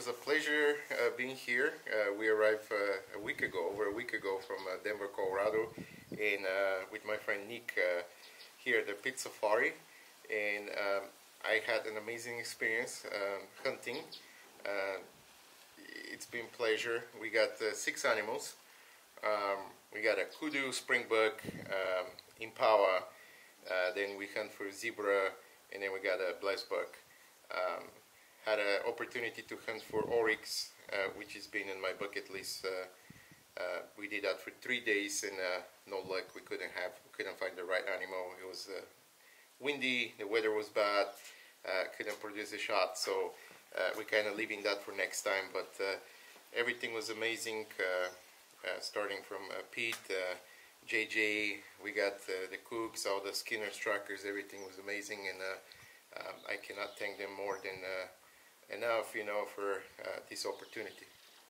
was a pleasure uh, being here. Uh, we arrived uh, a week ago, over a week ago, from uh, Denver, Colorado, and uh, with my friend Nick here at the Pete Safari. And um, I had an amazing experience um, hunting. it's been pleasure. We got six animals. Um, we got a kudu, springbuck, um, impala. then we hunt for zebra, and then we got a blessbuck. Um, had an opportunity to hunt for oryx, uh, which has been in my bucket list. Uh, uh, we did that for three days and uh, no luck. We couldn't have, we couldn't find the right animal. It was uh, windy, the weather was bad, uh, couldn't produce a shot. So we kind of leaving that for next time. But everything was amazing, starting from Pete. JJ, we got the cooks, all the Skinner trackers, everything was amazing, and um, I cannot thank them more than enough, you know, for uh, this opportunity.